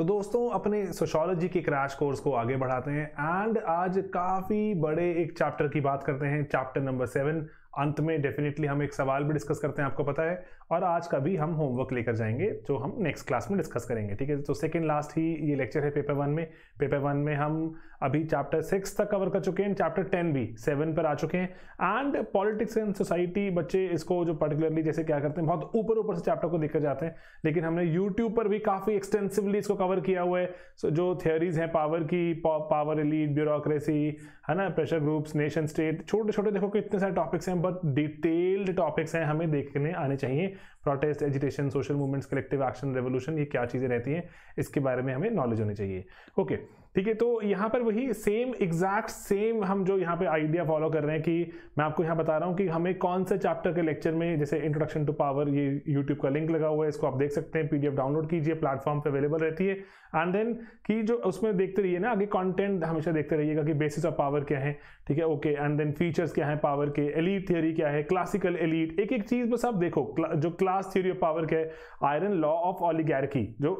तो दोस्तों, अपने सोशोलॉजी के क्रैश कोर्स को आगे बढ़ाते हैं। एंड आज काफ़ी बड़े एक चैप्टर की बात करते हैं चैप्टर नंबर सेवन अंत में डेफिनेटली हम एक सवाल भी डिस्कस करते हैं, आपको पता है। और आज का भी हम होमवर्क लेकर जाएँगे, जो हम नेक्स्ट क्लास में डिस्कस करेंगे, ठीक है? तो सेकेंड लास्ट ही ये लेक्चर है पेपर वन में। पेपर वन में हम अभी चैप्टर सिक्स तक कवर कर चुके हैं चैप्टर टेन भी सेवन पर आ चुके हैं। एंड पॉलिटिक्स एंड सोसाइटी बच्चे इसको जो पर्टिकुलरली जैसे क्या करते हैं बहुत ऊपर ऊपर से चैप्टर को देखकर जाते हैं। लेकिन हमने यूट्यूब पर भी काफ़ी एक्सटेंसिवली इसको कवर किया हुआ है। So, जो थियोरीज हैं पावर की पावर एलीट ब्यूरोक्रेसी है ना प्रेशर ग्रुप्स नेशन स्टेट छोटे छोटे देखो कितने सारे टॉपिक्स हैं बट डिटेल्ड टॉपिक्स हैं हमें देखने आने चाहिए। Protest agitation social movements collective action revolution ये क्या चीज़ें रहती हैं इसके बारे में हमें नॉलेज होनी चाहिए। ओके ठीक है तो यहाँ पर वही सेम एग्जैक्ट सेम हम जो यहाँ पे आइडिया फॉलो कर रहे हैं कि मैं आपको यहाँ बता रहा हूँ कि हमें कौन से चैप्टर के लेक्चर में, जैसे इंट्रोडक्शन टू पावर ये यूट्यूब का लिंक लगा हुआ है, इसको आप देख सकते हैं पीडीएफ डाउनलोड कीजिए प्लेटफॉर्म पे अवेलेबल रहती है। एंड देन कि जो उसमें देखते रहिए ना, आगे कॉन्टेंट हमेशा देखते रहिएगा कि बेसिस ऑफ़ पावर क्या है, ठीक है ओके एंड देन फीचर्स क्या है पावर के एलीट थियोरी क्या है क्लासिकल एलीट एक एक चीज़ बस आप देखो जो क्लास थियोरी ऑफ़ पावर क्या है आयरन लॉ ऑफ़ ऑलिगैरकी जो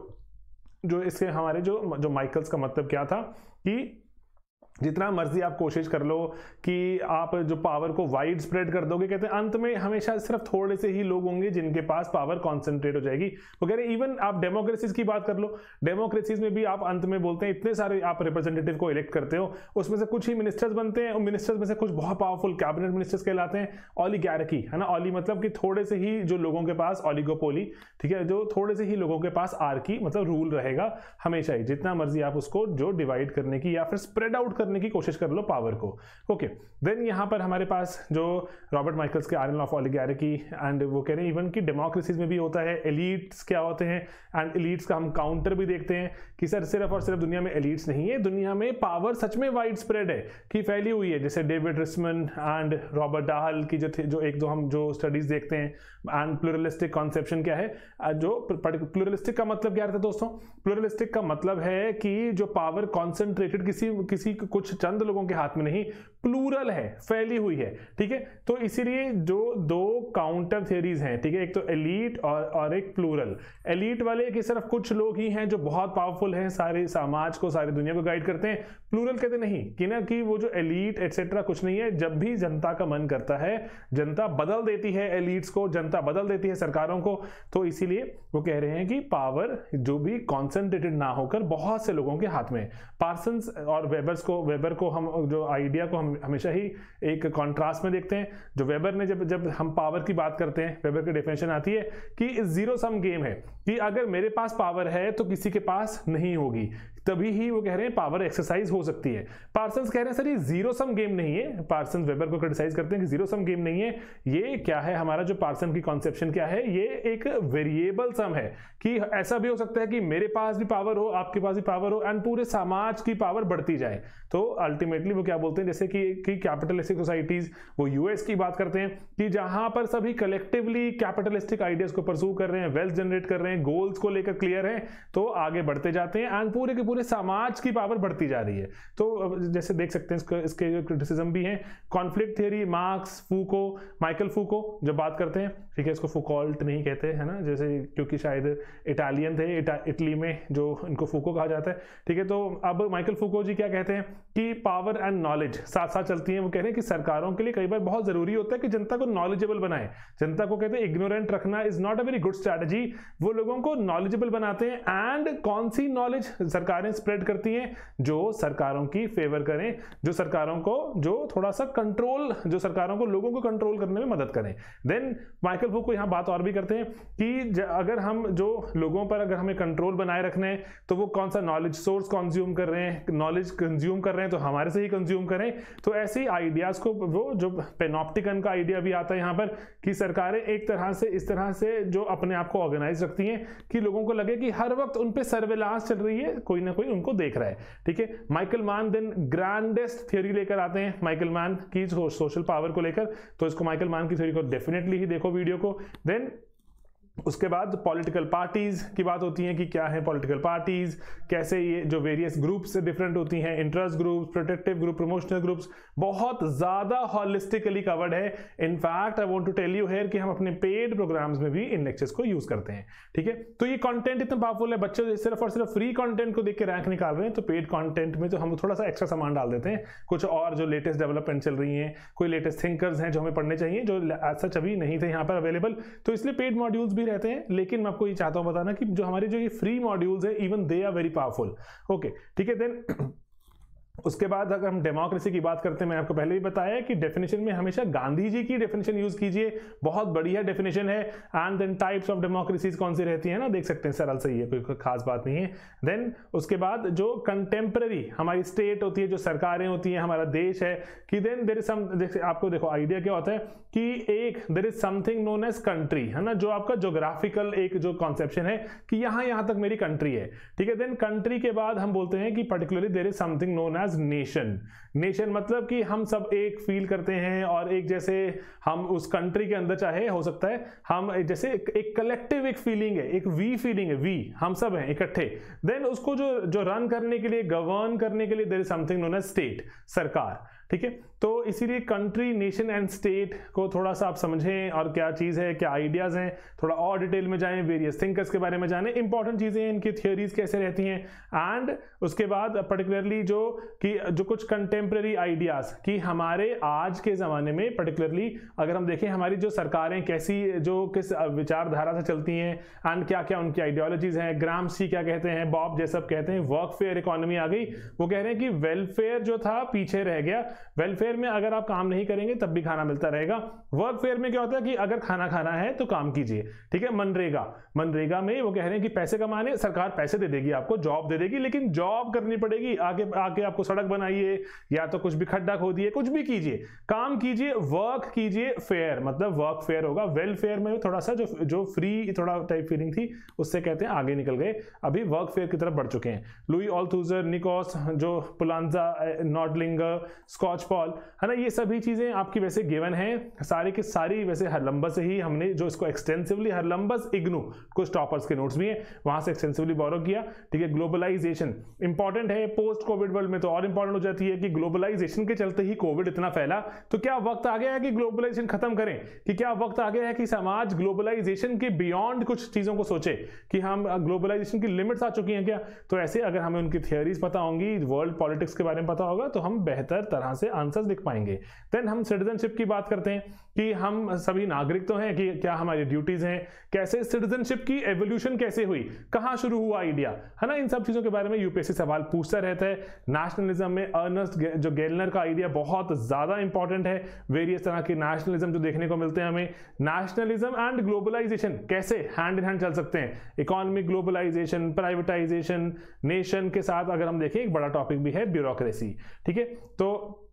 जो इसके हमारे जो जो माइकल्स का मतलब क्या था कि जितना मर्ज़ी आप कोशिश कर लो कि आप जो पावर को वाइड स्प्रेड कर दोगे, कहते हैं, अंत में हमेशा सिर्फ़ थोड़े से ही लोग होंगे जिनके पास पावर कॉन्सेंट्रेट हो जाएगी। वो कह रहे इवन आप डेमोक्रेसीज की बात कर लो डेमोक्रेसीज में भी आप अंत में बोलते हैं, इतने सारे आप रिप्रेजेंटेटिव को इलेक्ट करते हो, उसमें से कुछ ही मिनिस्टर्स बनते हैं और मिनिस्टर्स में से कुछ बहुत पावरफुल कैबिनेट मिनिस्टर्स कहलाते हैं ऑली है ना? ऑली मतलब कि थोड़े से ही जो लोगों के पास ऑलिगोपोली ठीक है, जो थोड़े से ही लोगों के पास आर मतलब रूल रहेगा हमेशा ही, जितना मर्ज़ी आप उसको जो डिवाइड करने की या फिर स्प्रेड आउट करने की कोशिश कर लो पावर को। ओके देन यहाँ पर हमारे पास जो रॉबर्ट माइकल्स के आर्न ऑफ़ ऑलिगैरिकी एंड वो कह रहे हैं इवन की डेमोक्रेसीज में भी होता है एलिट्स क्या होते हैं एंड एलिट्स का हम काउंटर भी देखते हैं कि सर सिर्फ़ और सिर्फ़ दुनिया में एलिट्स नहीं है, दुनिया में पावर सच में वाइड स्प्रेड है, कि फैली हुई है। जैसे David Riesman and Robert Dahl की जो थे, जो एक दो हम जो स्टडीज़ देखते हैं एंड प्लूरलिस्टिक कॉन्सेप्शन क्या है जो प्लूरलिस्टिक का मतलब क्या रहता है दोस्तों? प्लूरलिस्टिक का मतलब है कि जो पावर कॉन्सेंट्रेटेड किसी किसी कुछ चंद लोगों के हाथ में नहीं प्लूरल है, फैली हुई है, ठीक है? तो इसीलिए जो दो काउंटर थियरीज हैं, ठीक है? एक तो एलीट और और एक प्लूरल एलीट वाले कि सिर्फ़ कुछ लोग ही हैं जो बहुत पावरफुल हैं, सारे समाज को, सारी दुनिया को गाइड करते हैं प्लूरल कहते नहीं, कि ना, कि वो जो एलीट एटसेट्रा कुछ नहीं है, जब भी जनता का मन करता है, जनता बदल देती है एलीट्स को, जनता बदल देती है सरकारों को तो इसीलिए वो कह रहे हैं कि पावर जो भी कॉन्सेंट्रेटेड ना होकर बहुत से लोगों के हाथ में पार्सन और वेबर्स को वेबर को हम, जो आइडिया को हम हमेशा ही एक कॉन्ट्रास्ट में देखते हैं। जो वेबर ने जब जब हम पावर की बात करते हैं वेबर की डेफिनेशन आती है कि ज़ीरो सम गेम है, कि अगर मेरे पास पावर है तो किसी के पास नहीं होगी। तभी ही वो कह रहे हैं पावर एक्सरसाइज हो सकती है। पार्सन कह रहे हैं, सर, ये ज़ीरो सम गेम नहीं है। पार्सन वेबर को क्रिटिसाइज करते हैं कि ज़ीरो सम गेम नहीं है। ये क्या है? हमारा जो पार्सन की कॉन्सेप्शन क्या है? ये एक वेरिएबल सम है कि ऐसा भी हो सकता है कि मेरे पास भी पावर हो, आपके पास भी पावर हो एंड पूरे समाज की पावर बढ़ती जाए। तो अल्टीमेटली वो क्या बोलते हैं? जैसे कि कि कैपिटलिस्टिक सोसाइटीज वो यूएस की बात करते हैं कि जहाँ पर सभी कलेक्टिवली कैपिटलिस्टिक आइडियाज़ को परसू कर रहे हैं वेल्थ जनरेट कर रहे हैं गोल्स को लेकर क्लियर है तो आगे बढ़ते जाते हैं एंड पूरे के पूरे समाज की पावर बढ़ती जा रही है। तो जैसे देख सकते हैं इसके, इसके क्रिटिसिज्म भी हैं। Conflict theory Marx Foucault Michael Foucault जब बात करते हैं ठीक है इसको फुकॉल्ट नहीं कहते है ना? जैसे क्योंकि शायद इटालियन थे इटा, इटली में जो इनको फूको कहा जाता है ठीक है? तो अब माइकल फूको जी क्या कहते हैं कि पावर एंड नॉलेज साथ साथ चलती हैं। वो कह रहे हैं कि सरकारों के लिए कई बार बहुत ज़रूरी होता है कि जनता को नॉलेजेबल बनाए। जनता को कहते हैं इग्नोरेंट रखना is not a very good strategy वो लोगों को नॉलेजेबल बनाते हैं। एंड कौन सी नॉलेज सरकारें स्प्रेड करती हैं, जो सरकारों की फेवर करें, जो सरकारों को, जो थोड़ा सा कंट्रोल जो सरकारों को, लोगों को कंट्रोल करने में मदद करें। देन माइकल फूक को यहाँ बात और भी करते हैं कि अगर हम जो लोगों पर अगर हमें कंट्रोल बनाए रखना है तो वो कौन सा नॉलेज सोर्स कंज्यूम कर रहे हैं नॉलेज कंज्यूम कर रहे हैं तो हमारे से ही कंज्यूम करें। तो ऐसे आइडियाज़ को वो जो पेनोप्टिकन का आइडिया भी आता है यहाँ पर, कि सरकारें एक तरह से, इस तरह से जो अपने आप को ऑर्गेनाइज रखती हैं, कि लोगों को लगे कि हर वक्त उन पर सर्वेलांस चल रही है, कोई ना कोई उनको देख रहा है। ठीक है माइकल मान देन ग्रैंडेस्ट थ्योरी लेकर आते हैं। माइकल मान की सोशल पावर को लेकर। तो इसको माइकल मान की थ्योरी को डेफिनेटली ही देखो वीडियो को। देन उसके बाद पॉलिटिकल पार्टीज़ की बात होती है कि क्या है पॉलिटिकल पार्टीज़ कैसे ये जो वेरियस ग्रुप्स डिफरेंट होती हैं interest groups protective group promotional groups बहुत ज़्यादा हॉलिस्टिकली कवर्ड है। In fact I want to tell you here कि हम अपने पेड प्रोग्राम्स में भी इन लेक्चर्स को यूज़ करते हैं, ठीक है? तो ये कॉन्टेंट इतना पावरफुल है, बच्चे सिर्फ़ और सिर्फ़ फ्री कॉन्टेंट को देख के रैंक निकाल रहे हैं तो पेड कॉन्टेंट में तो हम थोड़ा सा एक्स्ट्रा सामान डाल देते हैं। कुछ और जो लेटेस्ट डेवलपमेंट चल रही हैं, कोई लेटेस्ट थिंकर्स हैं जो हमें पढ़ने चाहिए, जो सच अभी नहीं थे यहाँ पर अवेलेबल तो इसलिए पेड मॉड्यूल्स भी रहते हैं, लेकिन मैं आपको ये चाहता हूँ बताना कि जो हमारे जो ये फ्री मॉड्यूल्स है even they are very powerful okay ठीक है देन उसके बाद अगर हम डेमोक्रेसी की बात करते हैं मैं आपको पहले भी बताया कि डेफिनेशन में हमेशा गांधी जी की डेफिनेशन यूज़ कीजिए। बहुत बढ़िया डेफिनेशन है। And then types of democracies कौन सी रहती है ना? देख सकते हैं, सरल सही है, कोई खास बात नहीं है। देन उसके बाद जो कंटेम्प्रेरी हमारी स्टेट होती है, जो सरकारें होती हैं, हमारा देश है, कि देन देर इज़ सम आपको देखो आइडिया क्या होता है कि एक there is something known as country है ना? जो आपका जोग्राफिकल एक जो कॉन्सेप्शन है कि यहाँ यहाँ तक मेरी कंट्री है। ठीक है देन कंट्री के बाद हम बोलते हैं कि particularly there is something known as nation nation मतलब कि हम सब एक फील करते हैं और एक जैसे हम उस कंट्री के अंदर चाहे, हो सकता है, हम जैसे एक कलेक्टिव एक फीलिंग है, एक वी फीलिंग है वी हम सब हैं, इकट्ठे। देन उसको जो जो रन करने के लिए गवर्न करने के लिए there is something known as state सरकार। ठीक है? तो इसीलिए कंट्री नेशन एंड स्टेट को थोड़ा सा आप समझें और क्या चीज़ है, क्या आइडियाज़ हैं, थोड़ा और डिटेल में जाएँ वेरियस थिंकर्स के बारे में जानें इंपॉर्टेंट चीज़ें इनकी थियोरीज कैसे रहती हैं एंड उसके बाद पर्टिकुलरली जो कि, जो कुछ कंटेम्प्रेरी आइडियाज़ कि हमारे आज के ज़माने में पर्टिकुलरली अगर हम देखें हमारी जो सरकारें कैसी, जो किस विचारधारा से चलती हैं एंड क्या क्या उनकी आइडियोलॉजीज हैं ग्रामसी क्या कहते हैं बॉब जैसब कहते हैं वर्क फेयर इकोनॉमी आ गई, वो कह रहे हैं कि वेलफेयर जो था पीछे रह गया वेलफेयर में अगर आप काम नहीं करेंगे, तब भी खाना मिलता रहेगा। वर्कफेयर में क्या होता है कि अगर खाना खाना है तो काम कीजिए, ठीक है? मनरेगा। मनरेगा में वो कह रहे हैं कि पैसे कमाने, सरकार पैसे दे देगी आपको जॉब दे देगी, लेकिन जॉब करनी पड़ेगी। आगे आके आपको सड़क बनाइए, या तो कुछ भी खड्डा खोदिए, कुछ भी कीजिए। काम कीजिए वर्क कीजिए फेयर मतलब वर्क फेयर होगा। वेलफेयर में थोड़ा सा जो जो फ्री थोड़ा टाइप फीलिंग थी, उससे कहते हैं आगे निकल गए। अभी वर्क फेयर की तरफ़ बढ़ चुके हैं। लुई ऑलथूजर निकोस जो पुलांजा नॉडलिंगर स्कॉच पॉल है ना, ये सभी चीज़ें आपकी वैसे गिवन है। सारी की सारी वैसे हरलंबस से ही हमने जो इसको एक्सटेंसिवली हरलंबस इग्नू, कुछ टॉपर्स के नोट्स भी हैं, वहाँ से एक्सटेंसिवली बोरो किया। ठीक है ग्लोबलाइजेशन इंपॉर्टेंट है पोस्ट कोविड वर्ल्ड में तो और इंपॉर्टेंट हो जाती है कि ग्लोबलाइजेशन के चलते ही कोविड इतना फैला। तो क्या वक्त आ गया है कि ग्लोबलाइजेशन खत्म करें? कि क्या वक्त आ गया है कि समाज ग्लोबलाइजेशन के बियॉन्ड कुछ चीज़ों को सोचे कि हम ग्लोबलाइजेशन की लिमिट्स आ चुकी हैं क्या? तो ऐसे अगर हमें उनकी थियोरीज पता होंगी वर्ल्ड पॉलिटिक्स के बारे में पता होगा तो हम बेहतर तरह से आंसर्स लिख पाएँगे। देन हम सिटीजनशिप की बात करते हैं कि हम सभी नागरिक तो हैं कि क्या हमारी ड्यूटीज़ हैं? कैसे सिटीजनशिप की एवोल्यूशन कैसे हुई? कहाँ शुरू हुआ आइडिया है ना? इन सब चीज़ों के बारे में यूपीएससी सवाल पूछता रहता है। नेशनलिज्म में अर्नस्ट जो गेलनर का आइडिया बहुत ज़्यादा इंपॉर्टेंट है। वेरियस तरह के नेशनलिज्म जो देखने को मिलते हैं हमें। नेशनलिज्म एंड ग्लोबलाइजेशन कैसे हैंड इन हैंड चल सकते हैं? इकोनॉमिक ग्लोबलाइजेशन प्राइवेटाइजेशन नेशन के साथ अगर हम देखें, एक बड़ा टॉपिक भी है ब्यूरोक्रेसी ठीक है? तो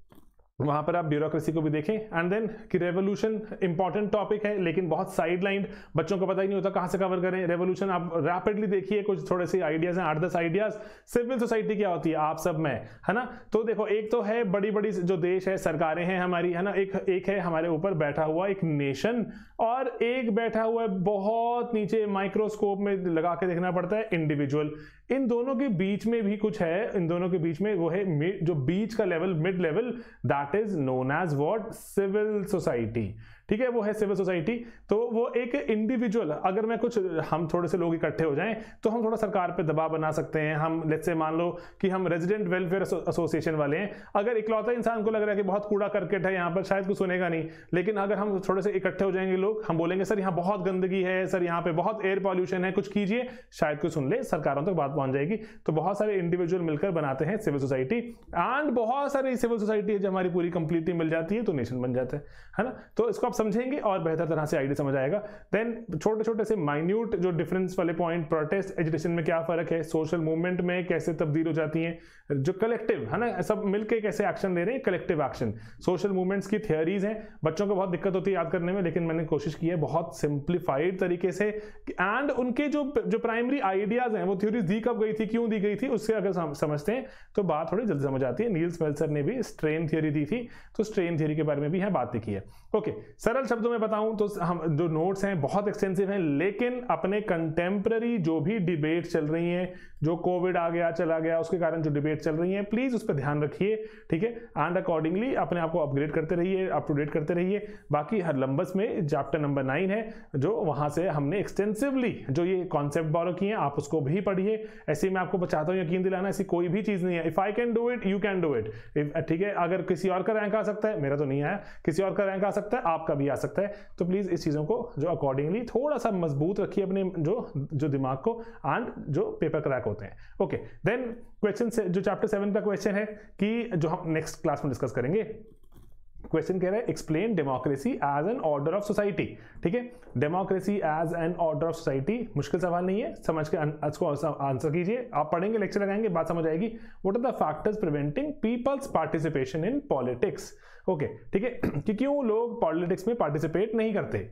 वहाँ पर आप ब्यूरोक्रेसी को भी देखें एंड देन कि रेवोल्यूशन इंपॉर्टेंट टॉपिक है, लेकिन बहुत साइड लाइन बच्चों को पता ही नहीं होता कहाँ से कवर करें। रेवोल्यूशन आप रैपिडली देखिए, कुछ थोड़े से आइडियाज़ हैं, आठ दस आइडियाज़ सिविल सोसाइटी क्या होती है? आप सब में, है ना? तो देखो, एक तो है बड़ी बड़ी जो देश है, सरकारें हैं हमारी, है ना? एक एक है हमारे ऊपर बैठा हुआ एक नेशन और एक बैठा हुआ है बहुत नीचे माइक्रोस्कोप में लगा के देखना पड़ता है इंडिविजुअल इन दोनों के बीच में भी कुछ है, इन दोनों के बीच में वो है जो बीच का level mid level that is known as what civil society ठीक है, वो है सिविल सोसाइटी तो वो एक इंडिविजुअल अगर मैं कुछ, हम थोड़े से लोग इकट्ठे हो जाएँ तो हम थोड़ा सरकार पे दबाव बना सकते हैं। हम लेट से मान लो कि हम रेजिडेंट वेलफेयर एसोसिएशन वाले हैं। अगर इकलौता इंसान को लग रहा है कि बहुत कूड़ा करकेट है यहाँ पर, शायद कुछ सुनेगा नहीं। लेकिन अगर हम थोड़े से इकट्ठे हो जाएँगे लोग, हम बोलेंगे, सर, यहाँ बहुत गंदगी है, सर, यहाँ पे बहुत एयर पॉल्यूशन है, कुछ कीजिए। शायद कुछ सुन ले, सरकारों तक बात पहुँच जाएगी। तो बहुत सारे इंडिविजुअल मिलकर बनाते हैं सिविल सोसाइटी एंड बहुत सारी सिविल सोसाइटी है जो हमारी पूरी कंप्लीटली मिल जाती है तो नेशन बन जाता है है ना? तो इसको आप समझेंगे और बेहतर तरह से आइडिया समझ आएगा। देन छोटे छोटे से माइन्यूट जो डिफरेंस वाले पॉइंट प्रोटेस्ट एजुकेशन में क्या फ़र्क है? सोशल मूवमेंट में कैसे तब्दील हो जाती है? जो कलेक्टिव है ना? सब मिलकर कैसे एक्शन ले रहे हैं? कलेक्टिव एक्शन सोशल मूवमेंट्स की थियोरीज हैं। बच्चों को बहुत दिक्कत होती है याद करने में, लेकिन मैंने कोशिश की है बहुत सिंप्लीफाइड तरीके से एंड उनके जो जो प्राइमरी आइडियाज़ हैं, वो थ्योरीज दी कब गई थी, क्यों दी गई थी, उससे अगर समझते हैं तो बात थोड़ी जल्दी समझ आती है। नील्स मेल्सर ने भी स्ट्रेन थियोरी दी थी तो स्ट्रेन थियोरी के बारे में भी यहाँ बात लिखी है। ओके सरल शब्दों में बताऊँ तो हम जो नोट्स हैं, बहुत एक्सटेंसिव हैं, लेकिन अपने कंटेम्प्रेरी जो भी डिबेट चल रही हैं जो कोविड आ गया, चला गया, उसके कारण जो डिबेट चल रही हैं प्लीज़ उस पर ध्यान रखिए, ठीक है? एंड अकॉर्डिंगली अपने आप को अपग्रेड करते रहिए अप टू डेट करते रहिए। बाकी हर लंबस में चैप्टर नंबर नाइन है, जो वहाँ से हमने एक्सटेंसिवली जो ये कॉन्सेप्ट बॉलो किए हैं, आप उसको भी पढ़िए। ऐसे मैं आपको चाहता हूँ, यकीन दिलाना, ऐसी कोई भी चीज़ नहीं है। If I can do it you can do it ठीक है? अगर किसी और का रैंक आ सकता है, मेरा तो नहीं आया। किसी और का रैंक आ सकता है, आपका भी आ सकता है। तो प्लीज़ इस चीज़ों को जो अकॉर्डिंगली थोड़ा सा मज़बूत रखिए अपने जो जो दिमाग को। एंड जो पेपर क्रैक होते हैं। ओके देन क्वेश्चन जो चैप्टर सेवन का क्वेश्चन है कि जो हम नेक्स्ट क्लास में डिस्कस करेंगे क्वेश्चन कह रहा है explain democracy as an order of society ठीक है? Democracy as an order of society मुश्किल सवाल नहीं है, समझ के इसको आंसर कीजिए। आप पढ़ेंगे लेक्चर लगाएँगे, बात समझ आएगी। What are the factors preventing people's participation in politics okay ठीक है? कि क्यों लोग पॉलिटिक्स में पार्टिसिपेट नहीं करते?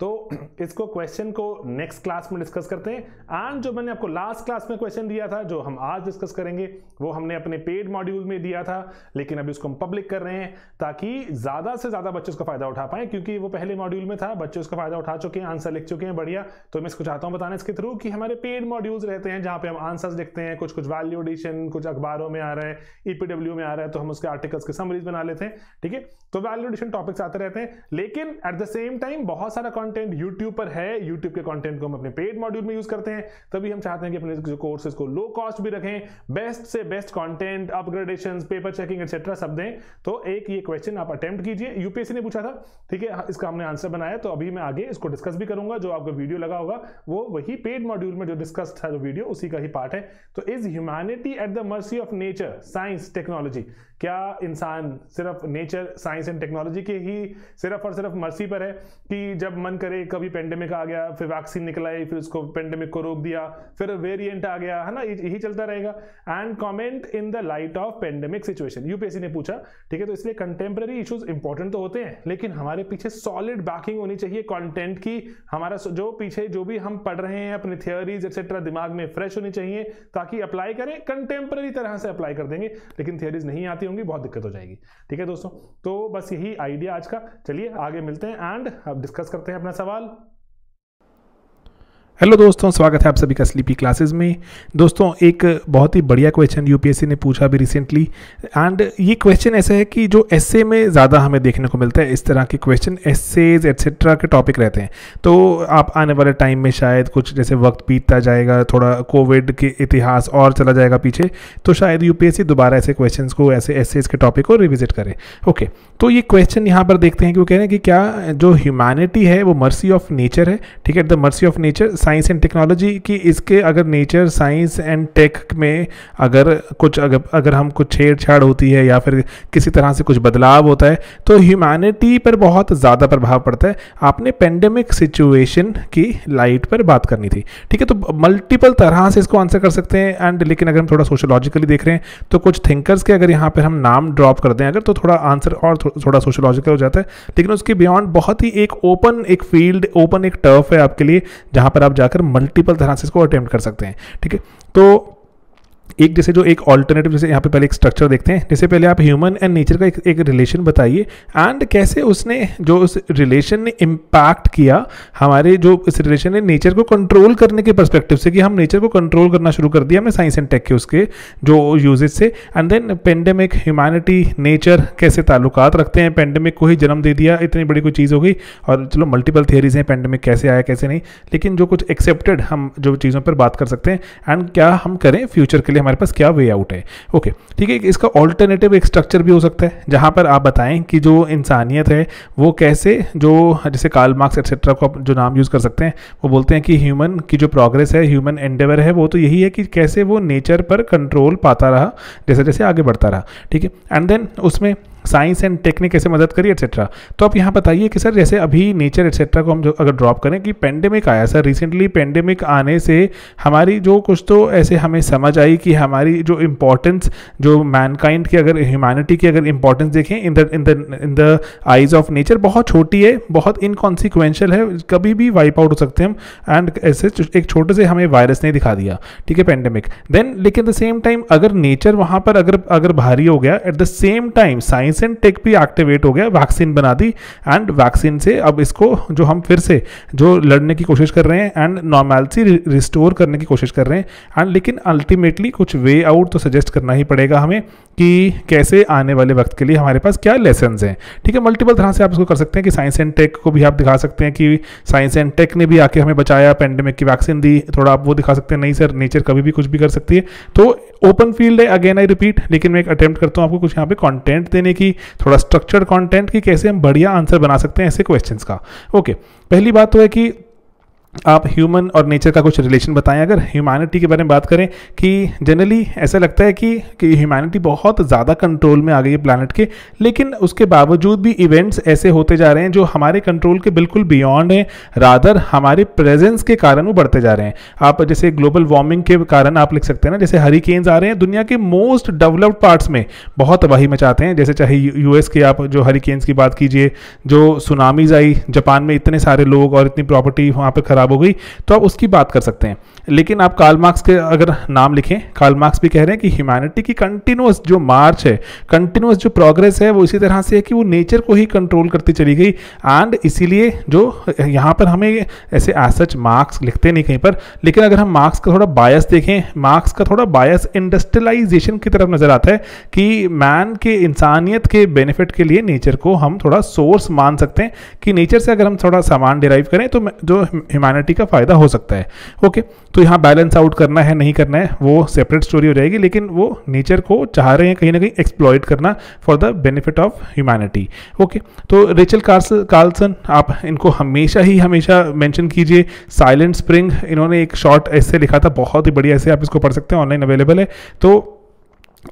तो इसको क्वेश्चन को नेक्स्ट क्लास में डिस्कस करते हैं। एंड जो मैंने आपको लास्ट क्लास में क्वेश्चन दिया था, जो हम आज डिस्कस करेंगे, वो हमने अपने पेड मॉड्यूल में दिया था। लेकिन अभी उसको हम पब्लिक कर रहे हैं, ताकि ज़्यादा से ज़्यादा बच्चे उसका फ़ायदा उठा पाए, क्योंकि वो पहले मॉड्यूल में था, बच्चे उसका फ़ायदा उठा चुके हैं आंसर लिख चुके हैं, बढ़िया। तो मैं इसको चाहता हूँ बताना इसके थ्रू कि हमारे पेड मॉड्यूल्स रहते हैं, जहाँ पे हम आंसर्स लिखते हैं कुछ कुछ वैल्यू एडिशन कुछ अखबारों में आ रहा है ईपीडब्ल्यू में आ रहा है तो हम उसके आर्टिकल्स के समरीज बना लेते हैं, ठीक है? तो वैल्यू एडिशन टॉपिक्स आते रहते हैं, लेकिन एट द सेम टाइम बहुत सारा कॉन्टेंट यूट्यूब पर है। यूट्यूब के कंटेंट को हम अपने पेड मॉड्यूल में यूज़ करते हैं। तभी हम चाहते हैं कि अपने जो कोर्सेज को लो कॉस्ट भी रखें बेस्ट से best content upgradation paper checking etcetera सब दें। तो एक ये क्वेश्चन आप अटेम्प्ट कीजिए। यूपीएससी ने पूछा था, ठीक है, इसका हमने आंसर बनाया तो अभी मैं आगे इसको डिस्कस भी करूँगा। जो आपका वीडियो लगा होगा, वो वही पेड मॉड्यूल में जो डिस्कस था जो वीडियो उसी का ही पार्ट है। तो is humanity at the mercy of nature science technology क्या इंसान सिर्फ़ नेचर साइंस एंड टेक्नोलॉजी के ही सिर्फ़ और सिर्फ़ मर्सी पर है कि जब मन करे, कभी पेंडेमिक आ गया, फिर वैक्सीन निकल आई, फिर उसको पेंडेमिक को रोक दिया, फिर वेरिएंट आ गया, है ना? यही चलता रहेगा। And comment in the light of pandemic situation UPSC ने पूछा, ठीक है तो इसलिए कंटेम्प्रेरी इशूज इंपॉर्टेंट तो होते हैं, लेकिन हमारे पीछे सॉलिड बैकिंग होनी चाहिए कॉन्टेंट की। हमारा जो पीछे, जो भी हम पढ़ रहे हैं, अपनी थियोरीज एक्सेट्रा दिमाग में फ्रेश होनी चाहिए, ताकि अप्लाई करें कंटेम्प्रेरी तरह से अप्लाई कर देंगे। लेकिन थियोरीज नहीं आती होंगी, बहुत दिक्कत हो जाएगी। ठीक है दोस्तों? तो बस यही आइडिया आज का। चलिए, आगे मिलते हैं एंड अब डिस्कस करते हैं अपना सवाल। हेलो दोस्तों, स्वागत है आप सभी का स्लीपी क्लासेस में। दोस्तों, एक बहुत ही बढ़िया क्वेश्चन यूपीएससी ने पूछा अभी रिसेंटली एंड ये क्वेश्चन ऐसा है कि जो एसए में ज़्यादा हमें देखने को मिलता है, इस तरह के क्वेश्चन एसेज एट्सेट्रा के टॉपिक रहते हैं। तो आप आने वाले टाइम में शायद कुछ जैसे वक्त बीतता जाएगा, थोड़ा कोविड के इतिहास और चला जाएगा पीछे तो शायद यूपीएससी दोबारा ऐसे क्वेश्चन को, ऐसे एसेज के टॉपिक को रिविजिट करें। ओके तो ये क्वेश्चन यहाँ पर देखते हैं कि वो कह रहे हैं कि क्या जो ह्यूमैनिटी है, वो मर्सी ऑफ़ नेचर है? ठीक है the mercy of nature science and technology की इसके अगर नेचर साइंस एंड टेक में अगर कुछ अगर अगर हम कुछ छेड़छाड़ होती है या फिर किसी तरह से कुछ बदलाव होता है तो ह्यूमैनिटी पर बहुत ज़्यादा प्रभाव पड़ता है। आपने पेंडेमिक सिचुएशन की लाइट पर बात करनी थी। ठीक है तो मल्टीपल तरह से इसको आंसर कर सकते हैं एंड लेकिन अगर हम थोड़ा सोशोलॉजिकली देख रहे हैं तो कुछ थिंकर्स के अगर यहाँ पर हम नाम ड्रॉप कर दें अगर तो थोड़ा आंसर और थोड़ा सोशोलॉजिकल हो जाता है। लेकिन उसके बियॉन्ड बहुत ही एक ओपन एक फ़ील्ड ओपन एक टर्फ है आपके लिए, जहाँ पर आप जाकर मल्टीपल तरह से इसको अटेम्प्ट कर सकते हैं ठीक है? तो एक जैसे जो एक ऑल्टरनेटिव जैसे यहाँ पे पहले एक स्ट्रक्चर देखते हैं। जैसे पहले आप ह्यूमन एंड नेचर का एक, एक रिलेशन बताइए। एंड कैसे उसने जो उस रिलेशन ने इम्पैक्ट किया हमारे जो इस रिलेशन ने नेचर को कंट्रोल करने के परस्पेक्टिव से कि हम नेचर को कंट्रोल करना शुरू कर दिया हमने साइंस एंड टेक के उसके जो यूजेज से। And then pandemic humanity nature कैसे ताल्लुक रखते हैं? पेंडेमिक को ही जन्म दे दिया इतनी बड़ी कोई चीज़ हो गई। और चलो मल्टीपल थियरीज हैं पेंडेमिक कैसे आया कैसे नहीं। लेकिन जो कुछ एक्सेप्टेड हम जो चीज़ों पर बात कर सकते हैं। एंड क्या हम करें फ्यूचर के लिए? हमारे पास क्या वे आउट है? ओके ठीक है, इसका ऑल्टरनेटिव एक स्ट्रक्चर भी हो सकता है, जहाँ पर आप बताएँ कि जो इंसानियत है, वो कैसे, जो जैसे काल मार्क्स एक्सेट्रा को आप जो नाम यूज़ कर सकते हैं, वो बोलते हैं कि ह्यूमन की जो प्रोग्रेस है ह्यूमन एंडेवर है, वो तो यही है कि कैसे वो नेचर पर कंट्रोल पाता रहा जैसे जैसे आगे बढ़ता रहा, ठीक है? एंड देन उसमें साइंस एंड टेक्निक कैसे मदद करी एटसेट्रा तो आप यहाँ बताइए कि सर, जैसे अभी नेचर एटसेट्रा को हम जो अगर ड्रॉप करें कि पेंडेमिक आया, सर रिसेंटली पेंडेमिक आने से हमारी जो कुछ तो ऐसे हमें समझ आई कि हमारी जो इम्पोर्टेंस जो मैनकाइंड की अगर ह्यूमैनिटी की अगर इंपॉर्टेंस देखें in the in the in the eyes of nature बहुत छोटी है, बहुत इनकॉन्सिक्वेंशल है, कभी भी वाइप आउट हो सकते हैं हम एंड ऐसे एक छोटे से हमें वायरस ने दिखा दिया, ठीक है पेंडेमिक देन लेकिन द सेम टाइम अगर नेचर वहाँ पर अगर अगर भारी हो गया at the same time science and tech भी एक्टिवेट हो गया वैक्सीन बना दी एंड वैक्सीन से अब इसको जो हम फिर से जो लड़ने की कोशिश कर रहे हैं एंड नॉर्मैलिटी रिस्टोर करने की कोशिश कर रहे हैं एंड लेकिन अल्टीमेटली कुछ वे आउट तो सजेस्ट करना ही पड़ेगा हमें कि कैसे आने वाले वक्त के लिए हमारे पास क्या लेसन हैं। ठीक है मल्टीपल तरह से आप इसको कर सकते हैं कि साइंस एंड टेक को भी आप दिखा सकते हैं कि साइंस एंड टेक ने भी आके हमें बचाया पेंडेमिक की वैक्सीन दी, थोड़ा आप वो दिखा सकते हैं, नहीं सर नेचर कभी भी कुछ भी कर सकती है। तो ओपन फ़ील्ड है अगेन आई रिपीट लेकिन मैं एक अटेम्प्ट करता हूँ आपको कुछ यहाँ पे कंटेंट देने की। थोड़ा स्ट्रक्चर्ड कंटेंट की कैसे हम बढ़िया आंसर बना सकते हैं ऐसे क्वेश्चंस का। ओके पहली बात तो है कि आप ह्यूमन और नेचर का कुछ रिलेशन बताएँ। अगर ह्यूमैनिटी के बारे में बात करें कि जनरली ऐसा लगता है कि कि ह्यूमैनिटी बहुत ज़्यादा कंट्रोल में आ गई है प्लानट के, लेकिन उसके बावजूद भी इवेंट्स ऐसे होते जा रहे हैं जो हमारे कंट्रोल के बिल्कुल बियॉन्ड हैं। रादर हमारे प्रेजेंस के कारण वो बढ़ते जा रहे हैं। आप जैसे ग्लोबल वार्मिंग के कारण आप लिख सकते हैं ना, जैसे हरिकेन्स आ रहे हैं, दुनिया के मोस्ट डेवलप्ड पार्ट्स में बहुत तबाही मचाते हैं। जैसे चाहे यूएस के आप जो हरिकेन्स की बात कीजिए, जो सुनामीज आई, जापान में इतने सारे लोग और इतनी प्रॉपर्टी वहाँ पर खराब हो गई तो आप उसकी बात कर सकते हैं। लेकिन आप कार्ल मार्क्स के अगर नाम लिखें कार्ल मार्क्स भी कह रहे हैं कि ह्यूमैनिटी की कंटिन्यूस जो मार्च है कंटिन्यूस जो प्रोग्रेस है, वो इसी तरह से है कि वो नेचर को ही कंट्रोल करती चली गई। एंड इसीलिए जो यहाँ पर हमें ऐसे एज मार्क्स लिखते नहीं कहीं पर, लेकिन अगर हम मार्क्स का थोड़ा बायस देखें मार्क्स का थोड़ा बायस इंडस्ट्रियलाइजेशन की तरफ़ नज़र आता है कि मैन के इंसानियत के बेनिफिट के लिए नेचर को हम थोड़ा सोर्स मान सकते हैं कि नेचर से अगर हम थोड़ा सामान डिराइव करें तो जो ह्यूमैनिटी का फ़ायदा हो सकता है। ओके तो यहाँ बैलेंस आउट करना है, नहीं करना है, वो सेपरेट स्टोरी हो जाएगी, लेकिन वो नेचर को चाह रहे हैं कहीं ना कहीं एक्सप्लॉयट करना for the benefit of humanity okay तो रेचल कार्स कार्लसन आप इनको हमेशा ही, हमेशा मेंशन कीजिए। साइलेंट स्प्रिंग इन्होंने एक शॉर्ट ऐसे लिखा था, बहुत ही बढ़िया ऐसे आप इसको पढ़ सकते हैं ऑनलाइन अवेलेबल है। तो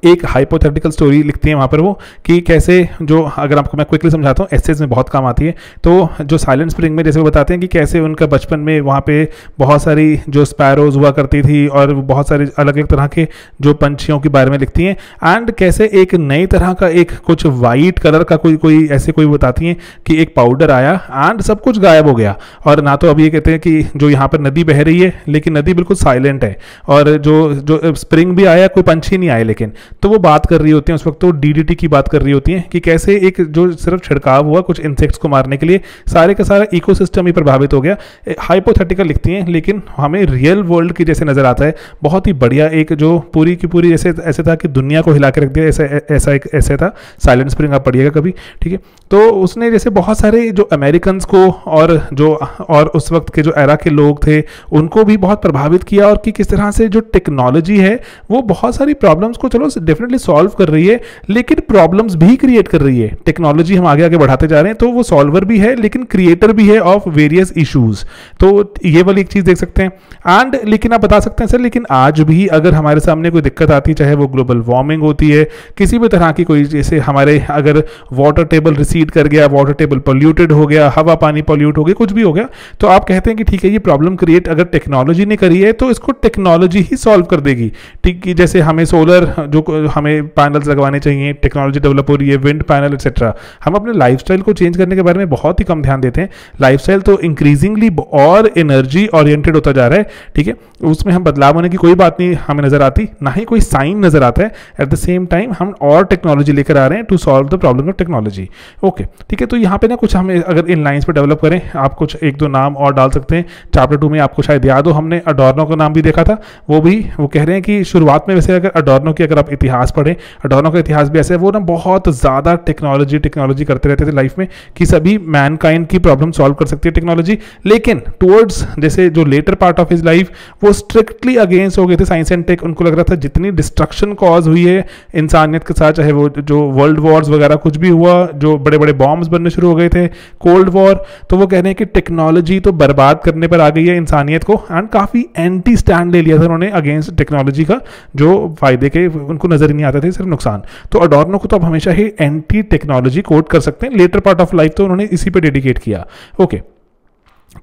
एक हाइपोथेटिकल स्टोरी लिखती है वहाँ पर वो कि कैसे जो, अगर आपको मैं क्विकली समझाता हूँ एसेज में बहुत काम आती है। तो जो साइलेंट स्प्रिंग में जैसे वो बताते हैं कि कैसे उनका बचपन में वहाँ पे बहुत सारी जो स्पैरोज हुआ करती थी और बहुत सारे अलग अलग तरह के जो पंछियों के बारे में लिखती हैं एंड कैसे एक नई तरह का एक कुछ वाइट कलर का कोई कोई ऐसे कोई बताती हैं कि एक पाउडर आया एंड सब कुछ गायब हो गया। और ना तो अब ये कहते हैं कि जो यहाँ पर नदी बह रही है, लेकिन नदी बिल्कुल साइलेंट है। और जो जो स्प्रिंग भी आया, कोई पंछी नहीं आए लेकिन। तो वो बात कर रही होती हैं, उस वक्त तो डीडीटी की बात कर रही होती हैं कि कैसे एक जो सिर्फ़ छिड़काव हुआ कुछ इंसेक्ट्स को मारने के लिए, सारे का सारा इकोसिस्टम ही प्रभावित हो गया। हाइपोथेटिकल लिखती हैं, लेकिन हमें रियल वर्ल्ड की जैसे नज़र आता है, बहुत ही बढ़िया एक जो पूरी की पूरी जैसे ऐसे था कि दुनिया को हिला के रख दिया, ऐसा ऐसा एक, ऐसे था। साइलेंट स्प्रिंग आप पढ़िएगा कभी, ठीक है? तो उसने जैसे बहुत सारे जो अमेरिकन को और जो, और उस वक्त के जो एरा के लोग थे, उनको भी बहुत प्रभावित किया और कि किस तरह से जो टेक्नोलॉजी है, वो बहुत सारी प्रॉब्लम्स को, चलो डेफिनेटली सॉल्व कर रही है, लेकिन प्रॉब्लम्स भी क्रिएट कर रही है। टेक्नोलॉजी हम आगे आगे बढ़ाते जा रहे हैं तो वो सॉल्वर भी है, लेकिन क्रिएटर भी है ऑफ़ वेरियस इशूज तो ये वाली एक चीज़ देख सकते हैं। एंड लेकिन आप बता सकते हैं, सर, लेकिन आज भी अगर हमारे सामने कोई दिक्कत आती है, चाहे वो ग्लोबल वार्मिंग होती है, किसी भी तरह की कोई, जैसे हमारे अगर वाटर टेबल रिसीड कर गया वाटर टेबल पोल्यूटेड हो गया, हवा पानी पोल्यूट हो गया कुछ भी हो गया तो आप कहते हैं कि ठीक है, ये प्रॉब्लम क्रिएट अगर टेक्नोलॉजी ने करी है तो इसको टेक्नोलॉजी ही सॉल्व कर देगी। ठीक, जैसे हमें सोलर जो हमें पैनल्स लगवाने चाहिए टेक्नोलॉजी डेवलप हो रही है विंड पैनल एक्सेट्रा हम अपने लाइफस्टाइल को चेंज करने के बारे में बहुत ही कम ध्यान देते हैं। लाइफस्टाइल तो इंक्रीजिंगली और एनर्जी ओरिएंटेड होता जा रहा है, ठीक है? उसमें हम बदलाव होने की कोई बात नहीं हमें नज़र आती, ना ही कोई साइन नज़र आता है। एट द सेम टाइम हम और टेक्नोलॉजी लेकर आ रहे हैं to solve the problem of technology okay ठीक है? तो यहाँ पे ना कुछ हमें अगर इन लाइन्स पर डेवलप करें, आप कुछ एक दो नाम और डाल सकते हैं। चैप्टर टू में आपको शायद याद हो, हमने अडोर्नो का नाम भी देखा था। वो भी, वो कह रहे हैं कि शुरुआत में वैसे अगर अडोर्नो की अगर आप इतिहास पढ़ें। अडोर्नो का इतिहास भी ऐसे है, वो ना बहुत ज़्यादा टेक्नोलॉजी टेक्नोलॉजी करते रहते थे लाइफ में कि सभी मैनकाइंड की प्रॉब्लम सॉल्व कर सकती है टेक्नोलॉजी लेकिन टुवर्ड्स जैसे जो later part of his life वो स्ट्रिक्टली अगेंस्ट हो गए थे साइंस एंड टेक उनको लग रहा था जितनी डिस्ट्रक्शन कॉज हुई है इंसानियत के साथ, चाहे वो जो वर्ल्ड वॉर्स वगैरह कुछ भी हुआ, जो बड़े बड़े बॉम्ब्स बनने शुरू हो गए थे कोल्ड वॉर तो वो कह रहे हैं कि टेक्नोलॉजी तो बर्बाद करने पर आ गई है इंसानियत को। एंड काफ़ी एंटी स्टैंड ले लिया था उन्होंने अगेंस्ट टेक्नोलॉजी का, जो फ़ायदे के उनको नज़र ही नहीं आते थे, सिर्फ़ नुकसान। तो अडोर्नो को तो आप हमेशा ही एंटी टेक्नोलॉजी कोट कर सकते हैं। लेटर पार्ट ऑफ़ लाइफ तो उन्होंने इसी पर डेडिकेट किया। ओके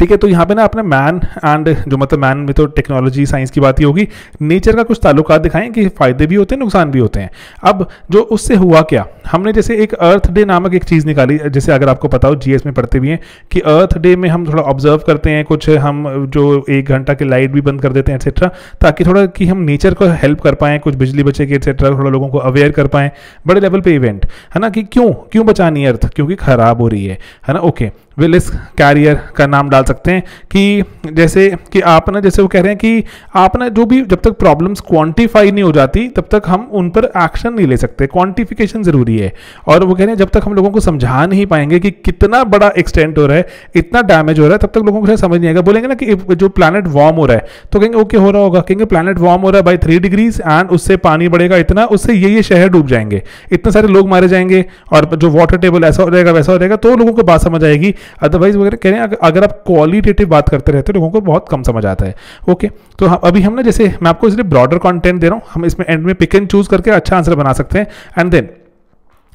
ठीक है तो यहाँ पे ना आपने मैन एंड जो मतलब मैन में तो टेक्नोलॉजी साइंस की बात ही होगी नेचर का कुछ ताल्लुकात दिखाएँ कि फ़ायदे भी होते हैं, नुकसान भी होते हैं। अब जो उससे हुआ क्या? हमने जैसे एक अर्थ डे नामक एक चीज़ निकाली, जैसे अगर आपको पता हो जीएस में पढ़ते भी हैं कि अर्थ डे में हम थोड़ा ऑब्ज़र्व करते हैं, कुछ हम जो एक घंटा की लाइट भी बंद कर देते हैं एक्सेट्रा ताकि थोड़ा कि हम नेचर को हेल्प कर पाएँ, कुछ बिजली बचे के एक्सेट्रा थोड़ा लोगों को अवेयर कर पाएँ। बड़े लेवल पर इवेंट है ना? कि क्यों? क्यों बचानी अर्थ क्योंकि ख़राब हो रही है है ना? ओके विलिस कैरियर का नाम डाल सकते हैं कि जैसे कि आप ना, जैसे वो कह रहे हैं कि आप ना जो भी, जब तक प्रॉब्लम्स क्वांटिफाई नहीं हो जाती, तब तक हम उन पर एक्शन नहीं ले सकते। क्वांटिफिकेशन ज़रूरी है। और वो कह रहे हैं, जब तक हम लोगों को समझा नहीं पाएँगे कि कितना बड़ा एक्सटेंट हो रहा है, इतना डैमेज हो रहा है, तब तक लोगों को समझ नहीं आएगा। बोलेंगे ना कि जो प्लानट वार्म हो रहा है तो कहेंगे ओके हो रहा होगा। कहेंगे प्लानट वार्म हो रहा है बाई थ्री डिग्रीज एंड उससे पानी बढ़ेगा इतना, उससे ये ये शहर डूब जाएँगे। इतने सारे लोग मारे जाएँगे और जो वाटर टेबल ऐसा हो जाएगा, वैसा हो जाएगा। तो लोगों को बात समझ आएगी अदरवाइज़ वगैरह कह रहे हैं अगर आप क्वालिटेटिव बात करते रहते हो, लोगों को बहुत कम समझ आता है। ओके तो हम, अभी हम ना जैसे, मैं आपको इसलिए ब्रॉडर कंटेंट दे रहा हूँ, हम इसमें एंड में पिक एंड चूज़ करके अच्छा आंसर बना सकते हैं। एंड देन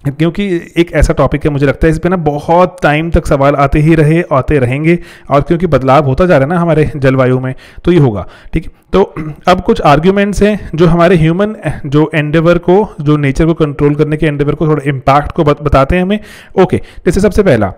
क्योंकि एक ऐसा टॉपिक है, मुझे लगता है इस पर ना बहुत टाइम तक सवाल आते ही रहे, आते रहेंगे, और क्योंकि बदलाव होता जा रहा है ना हमारे जलवायु में तो ये होगा। ठीक? है तो अब कुछ आर्ग्यूमेंट्स हैं, जो हमारे ह्यूमन जो एंडेवर को, जो नेचर को कंट्रोल करने के एंडेवर को, थोड़ा इम्पैक्ट को बताते हैं हमें। ओके जैसे सबसे पहला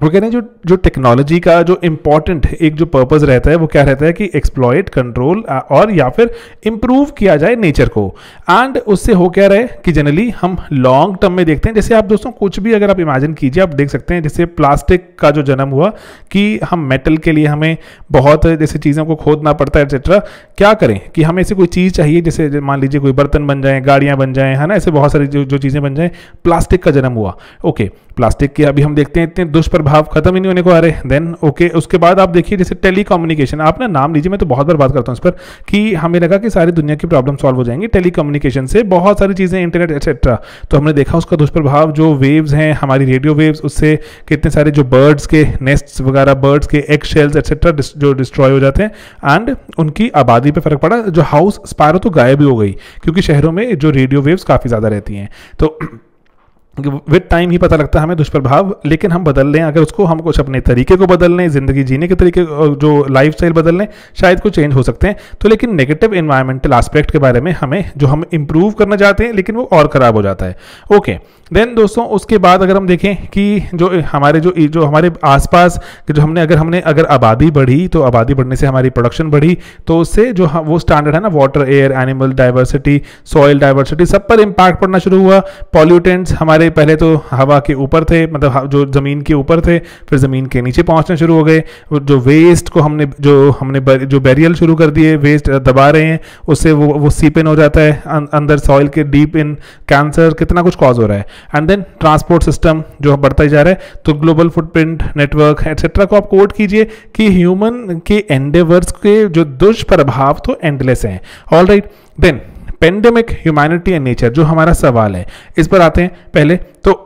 वो कह रहे हैं, जो जो टेक्नोलॉजी का जो इंपॉर्टेंट एक जो पर्पज़ रहता है, वो क्या रहता है कि एक्सप्लॉयट कंट्रोल और या फिर इम्प्रूव किया जाए नेचर को। एंड उससे हो क्या रहे कि जनरली हम लॉन्ग टर्म में देखते हैं, जैसे आप दोस्तों कुछ भी अगर आप इमेजिन कीजिए, आप देख सकते हैं, जैसे प्लास्टिक का जो जन्म हुआ कि हम मेटल के लिए हमें बहुत जैसे चीज़ों को खोदना पड़ता है एक्सेट्रा क्या करें कि हमें ऐसी कोई चीज़ चाहिए, जैसे मान लीजिए कोई बर्तन बन जाए, गाड़ियाँ बन जाएँ, है ना, ऐसे बहुत सारी जो जो चीज़ें बन जाएँ प्लास्टिक का जन्म हुआ। ओके प्लास्टिक के अभी हम देखते हैं, इतने दुष्प्रभाव खत्म ही नहीं होने को आ रहे। देन ओके उसके बाद आप देखिए, जैसे टेली कम्युनिकेशन आप ना नाम लीजिए, मैं तो बहुत बार बात करता हूँ इस पर, कि हमें लगा कि सारी दुनिया की प्रॉब्लम सॉल्व हो जाएँगी टेली कम्युनिकेशन से, बहुत सारी चीज़ें इंटरनेट एक्सेट्रा तो हमने देखा उसका दुष्प्रभाव, जो वेव्स हैं, हमारी रेडियो वेव्स उससे कितने सारे जो बर्ड्स के नेस्ट वगैरह बर्ड्स के एग शेल्स एक्सेट्रा जो डिस्ट्रॉय हो जाते हैं। एंड उनकी आबादी पर फ़र्क पड़ा, जो हाउस स्पायरो तो गायब ही हो गई, क्योंकि शहरों में जो रेडियो वेव्स काफ़ी ज़्यादा रहती हैं। तो विद टाइम ही पता लगता है हमें दुष्प्रभाव, लेकिन हम बदल लें, अगर उसको हम कुछ अपने तरीके को बदल लें, ज़िंदगी जीने के तरीके जो लाइफ स्टाइल बदल लें, शायद कुछ चेंज हो सकते हैं। तो लेकिन नेगेटिव इन्वायरमेंटल एस्पेक्ट के बारे में हमें, जो हम इम्प्रूव करना चाहते हैं, लेकिन वो और ख़राब हो जाता है। ओके देन दोस्तों, उसके बाद अगर हम देखें कि जो हमारे जो जो हमारे आसपास जो हमने, अगर हमने, अगर आबादी बढ़ी तो आबादी बढ़ने से हमारी प्रोडक्शन बढ़ी तो उससे जो वो स्टैंडर्ड है ना water air animal diversity soil diversity सब पर इम्पैक्ट पड़ना शुरू हुआ। पॉल्यूटेंट्स हमारे पहले तो हवा के ऊपर थे मतलब जो ज़मीन के ऊपर थे फिर ज़मीन के नीचे पहुँचने शुरू हो गए। जो वेस्ट को हमने जो हमने बर, जो बैरियल शुरू कर दिए वेस्ट दबा रहे हैं उससे वो वो सीप इन हो जाता है अं, अंदर सॉइल के डीप इन कैंसर कितना कुछ कॉज हो रहा है। एंड देन ट्रांसपोर्ट सिस्टम जो बढ़ता ही जा रहा है तो ग्लोबल फुटप्रिंट नेटवर्क एट्सेट्रा को आप कोट कीजिए कि ह्यूमन के एंडेवर्स के जो दुष्प्रभाव तो एंडलेस हैं। All right then pandemic humanity and nature जो हमारा सवाल है। इस पर आते हैं पहले तो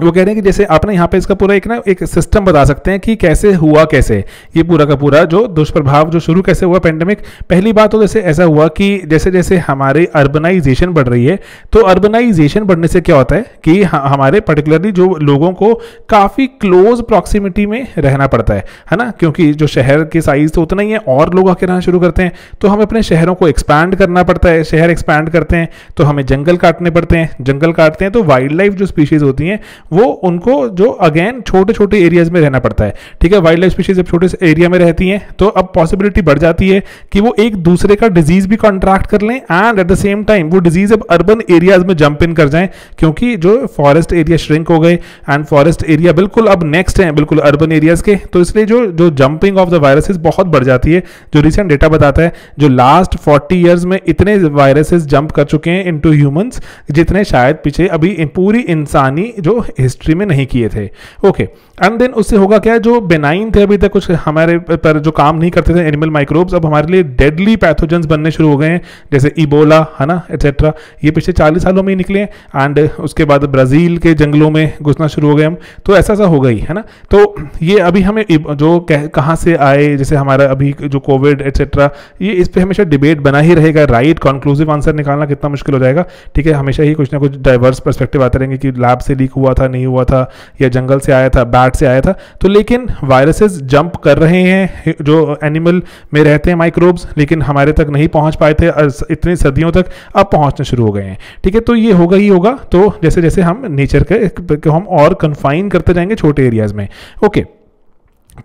वो कह रहे हैं कि जैसे आपने यहाँ पे इसका पूरा एक ना, एक सिस्टम बता सकते हैं कि कैसे हुआ कैसे। ये पूरा का पूरा जो दुष्प्रभाव जो शुरू कैसे हुआ पेंडेमिक पहली बात तो जैसे ऐसा हुआ कि जैसे जैसे हमारे अर्बनाइजेशन बढ़ रही है तो अर्बनाइजेशन बढ़ने से क्या होता है कि हमारे पर्टिकुलरली जो लोगों को काफ़ी क्लोज प्रॉक्सिमिटी में रहना पड़ता है है ना? क्योंकि जो शहर के साइज़ तो उतना ही है, और लोग आके रहना शुरू करते हैं तो हमें अपने शहरों को एक्सपैंड करना पड़ता है, शहर एक्सपैंड करते हैं तो हमें जंगल काटने पड़ते हैं। जंगल काटते हैं तो वाइल्ड लाइफ जो स्पीशीज़ होती हैं वो उनको जो अगेन छोटे छोटे एरियाज़ में रहना पड़ता है। ठीक है वाइल्ड लाइफ स्पीशीज जब छोटे एरिया में रहती हैं तो अब पॉसिबिलिटी बढ़ जाती है कि वो एक दूसरे का डिज़ीज़ भी कॉन्ट्रैक्ट कर लें and at the same time वो डिज़ीज़ अब अर्बन एरियाज़ में जंप इन कर जाएँ, क्योंकि जो फॉरेस्ट एरिया श्रिंक हो गए एंड फॉरेस्ट एरिया बिल्कुल अब नेक्स्ट है, बिल्कुल अर्बन एरियाज़ के। तो इसलिए जो जो जंपिंग ऑफ़ द वायरसेस बहुत बढ़ जाती है, जो रिसेंट डेटा बताता है, जो लास्ट फोर्टी ईयर्स में इतने वायरसेस जंप कर चुके हैं इनटू ह्यूमंस जितने शायद पीछे अभी पूरी इंसानी जो हिस्ट्री में नहीं किए थे। ओके एंड देन उससे होगा क्या जो बेनाइन थे अभी तक, कुछ हमारे पर जो काम नहीं करते थे एनिमल माइक्रोब्स अब हमारे लिए डेडली पैथोजेंस बनने शुरू हो गए हैं, जैसे इबोला है ना एक्सेट्रा ये पिछले चालीस सालों में ही निकले हैं एंड उसके बाद ब्राज़ील के जंगलों में घुसना शुरू हो गए हम। तो ऐसा सा हो गई, है ना। तो ये अभी हमें जो कहाँ से आए, जैसे हमारा अभी जो कोविड एक्सेट्रा ये इस पर हमेशा डिबेट बना ही रहेगा। राइट कंक्लूसिव आंसर निकालना कितना मुश्किल हो जाएगा। ठीक है, हमेशा ही कुछ ना कुछ डाइवर्स परस्पेक्टिव आते रहेंगे कि लैब से लीक हुआ था नहीं हुआ था, या जंगल से आया था बैट से आया था। तो लेकिन वायरसेस जंप कर रहे हैं, जो एनिमल में रहते हैं माइक्रोब्स लेकिन हमारे तक नहीं पहुँच पाए थे इतनी सदियों तक अब पहुँचने शुरू हो गए हैं। ठीक है तो ये होगा ही होगा। तो जैसे जैसे हम नेचर के हम और कन्फाइन करते जाएँगे छोटे एरियाज़ में। ओके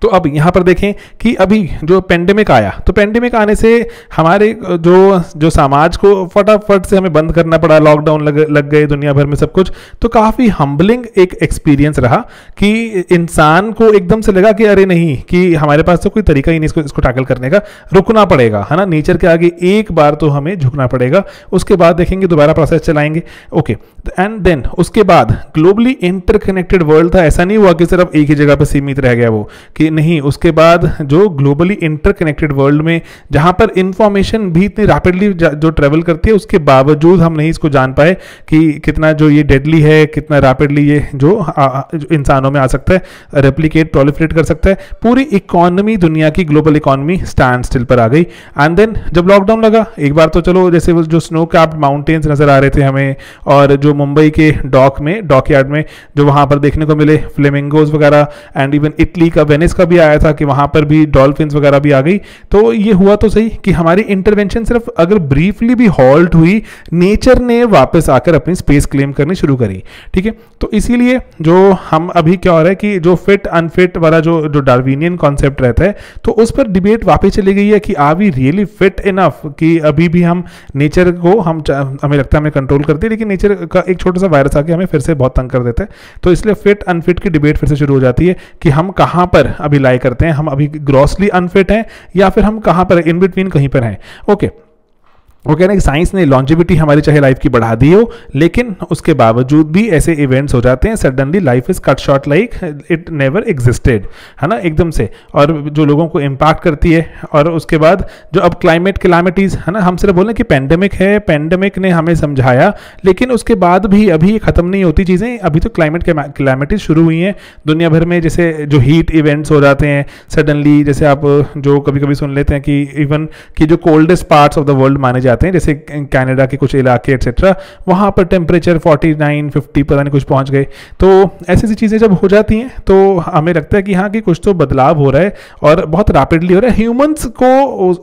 तो अब यहाँ पर देखें कि अभी जो पेंडेमिक आया तो पेंडेमिक आने से हमारे जो जो समाज को फटाफट से हमें बंद करना पड़ा लॉकडाउन लग लग गए दुनिया भर में सब कुछ तो काफ़ी हम्बलिंग एक एक्सपीरियंस रहा कि इंसान को एकदम से लगा कि अरे नहीं, कि हमारे पास तो कोई तरीका ही नहीं इसको इसको टैकल करने का, रुकना पड़ेगा, है ना? नेचर के आगे एक बार तो हमें झुकना पड़ेगा, उसके बाद देखेंगे दोबारा प्रोसेस चलाएँगे ओके एंड देन उसके बाद ग्लोबली इंटरकनेक्टेड वर्ल्ड था, ऐसा नहीं हुआ कि सिर्फ़ एक ही जगह पर सीमित रह गया वो, कि कि नहीं उसके बाद जो ग्लोबली इंटरकनेक्टेड वर्ल्ड में जहाँ पर इंफॉर्मेशन भी इतनी रैपिडली जो ट्रेवल करती है उसके बावजूद हम नहीं इसको जान पाए कि कितना जो ये डेडली है कितना रैपिडली ये जो, जो इंसानों में आ सकता है रेप्लीकेट प्रोलिफरेट कर सकता है। पूरी इकोनॉमी दुनिया की ग्लोबल इकोनॉमी स्टैंड स्टिल पर आ गई। एंड देन जब लॉकडाउन लगा एक बार तो चलो जैसे जो स्नो कैप माउंटेन्स नज़र आ रहे थे हमें और जो मुंबई के डॉक में डॉक यार्ड में जो वहाँ पर देखने को मिले फ्लेमिंगोज वगैरह एंड इवन इटली का वेनिस का भी आया था कि वहाँ पर भी डॉल्फिन वगैरह भी आ गई। तो ये हुआ तो सही कि हमारी इंटरवेंशन सिर्फ़ अगर ब्रीफली भी हॉल्ट हुई नेचर ने वापस आकर अपनी स्पेस क्लेम करनी शुरू करी, ठीक है? तो इसीलिए जो हम अभी क्या हो रहा है कि जो फिट अनफिट वाला जो जो डार्विनियन कॉन्सेप्ट रहता है तो उस पर डिबेट वापस चली गई है कि are we really fit enough कि अभी भी हम नेचर को हम हमें लगता है हमें कंट्रोल करते हैं, लेकिन नेचर का एक छोटा सा वायरस आके हमें फिर से बहुत तंग कर देता है। तो इसलिए फिट अनफिट की डिबेट फिर से शुरू हो जाती है कि हम कहाँ पर अभी लाई करते हैं, हम अभी ग्रॉसली अनफिट हैं या फिर हम कहाँ पर इन बिटवीन कहीं पर हैं। ओके वो कह रहे हैं कि साइंस ने लॉन्जिविटी हमारी चाहे लाइफ की बढ़ा दी हो, लेकिन उसके बावजूद भी ऐसे इवेंट्स हो जाते हैं suddenly life is cut short like it never existed है ना, एकदम से। और जो लोगों को इम्पैक्ट करती है, और उसके बाद जो अब क्लाइमेट क्लामिटीज़ है ना, हम सिर्फ़ बोले कि पेंडेमिक है पेंडेमिक ने हमें समझाया, लेकिन उसके बाद भी अभी ख़त्म नहीं होती चीज़ें, अभी तो क्लाइमेट क्लामिटीज़ शुरू हुई हैं। दुनिया भर में जैसे जो हीट इवेंट्स हो जाते हैं सडनली जैसे आप जो कभी कभी सुन लेते हैं कि इवन कि जो coldest parts of the world माने जाते जाते हैं, जैसे कनाडा के कुछ इलाके एक्सेट्रा वहाँ पर टेम्परेचर 49 50 पता नहीं कुछ पहुँच गए। तो ऐसी ऐसी चीज़ें जब हो जाती हैं तो हमें लगता है कि हाँ कि कुछ तो बदलाव हो रहा है और बहुत रैपिडली हो रहा है। ह्यूमंस को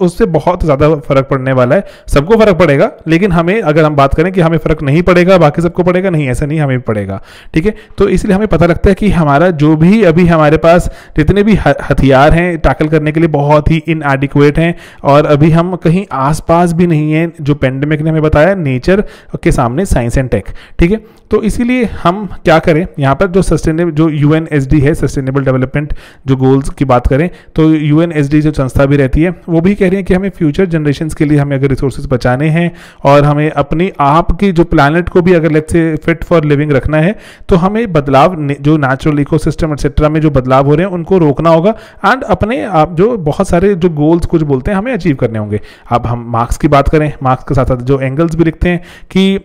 उससे बहुत ज़्यादा फ़र्क पड़ने वाला है। सबको फ़र्क पड़ेगा, लेकिन हमें अगर हम बात करें कि हमें फ़र्क नहीं पड़ेगा, बाकी सबको पड़ेगा, नहीं, ऐसा नहीं हमें पड़ेगा, ठीक है? तो इसलिए हमें पता लगता है कि हमारा जो भी अभी हमारे पास जितने भी हथियार हैं टैकल करने के लिए बहुत ही इनएडिक्वेट हैं और अभी हम कहीं आसपास भी नहीं है। जो पेंडेमिक ने हमें बताया नेचर के सामने साइंस एंड टेक ठीक है? तो इसीलिए हम क्या करें? यहाँ पर जो सस्टेनेबल जो यू है सस्टेनेबल डेवलपमेंट जो गोल्स की बात करें तो यू जो संस्था भी रहती है, वो भी कह रही है कि हमें फ्यूचर जनरेशन के लिए हमें अगर रिसोर्सेज बचाने हैं और हमें अपनी आप की जो प्लानट को भी अगर लेट से फिट फॉर लिविंग रखना है तो हमें बदलाव, जो नेचुरल इकोसिस्टम एक्सेट्रा में जो बदलाव हो रहे हैं, उनको रोकना होगा एंड अपने आप जो बहुत सारे जो गोल्स कुछ बोलते हैं, हमें अचीव करने होंगे। अब हम मार्क्स की बात करें मार्क्स के साथ साथ जो एंगल्स भी लिखते हैं कि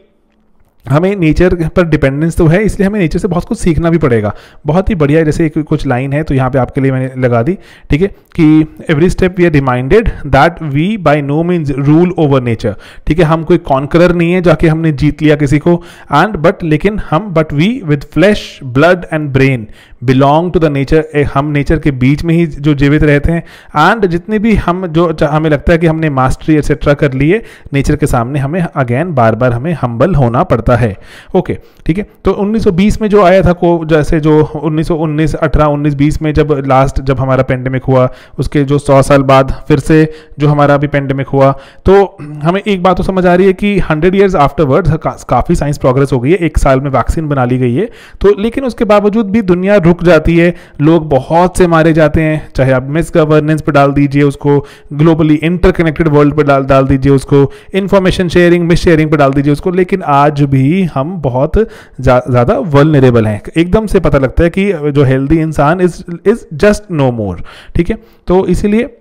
हमें नेचर पर डिपेंडेंस तो है, इसलिए हमें नेचर से बहुत कुछ सीखना भी पड़ेगा। बहुत ही बढ़िया जैसे कुछ लाइन है तो यहाँ पे आपके लिए मैंने लगा दी, ठीक है, कि every step we are reminded that we by no means rule over nature ठीक है, हम कोई कॉन्करर नहीं है जाके हमने जीत लिया किसी को। एंड बट लेकिन हम but we with flesh blood and brain belong to the nature हम नेचर के बीच में ही जो जीवित रहते हैं। एंड जितने भी हम, जो हमें लगता है कि हमने मास्टरी एक्सेट्रा कर लिए नेचर के सामने हमें अगेन बार बार हमें हम्बल होना पड़ता है। ओके ठीक है? तो 1920 में जो आया था को, जैसे जो 1919 18 19 20 में जब लास्ट जब हमारा पेंडेमिक हुआ, उसके जो सौ साल बाद फिर से जो हमारा अभी पेंडेमिक हुआ तो हमें एक बात तो समझ आ रही है कि हंड्रेड ईयर्स आफ्टरवर्ड काफ़ी साइंस प्रोग्रेस हो गई है। एक साल में वैक्सीन बना ली गई है। तो लेकिन उसके बावजूद भी दुनिया रुक जाती है। लोग बहुत से मारे जाते हैं। चाहे आप मिस गवर्नेंस पर डाल दीजिए उसको ग्लोबली इंटरकनेक्टेड वर्ल्ड पर डाल डाल दीजिए उसको इंफॉर्मेशन शेयरिंग मिस शेयरिंग पर डाल दीजिए उसको। लेकिन आज भी हम बहुत ज़्यादा वर्नरेबल हैं। एकदम से पता लगता है कि जो हेल्दी इंसान is is just no more ठीक है? तो इसीलिए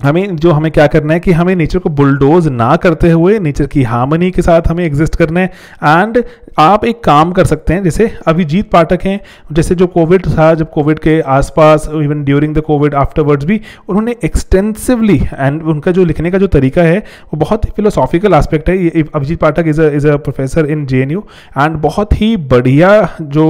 हमें, जो हमें क्या करना है कि हमें नेचर को बुलडोज ना करते हुए नेचर की हार्मनी के साथ हमें एग्जिस्ट करना है। एंड आप एक काम कर सकते हैं, जैसे अभिजीत पाठक हैं, जैसे जो कोविड था, जब कोविड के आसपास even during the COVID afterwards भी, उन्होंने एक्सटेंसिवली एंड उनका जो लिखने का जो तरीका है, वो बहुत ही फिलोसॉफिकल आस्पेक्ट है। Abhijit Pathak is is a professor in JNU and बहुत ही बढ़िया जो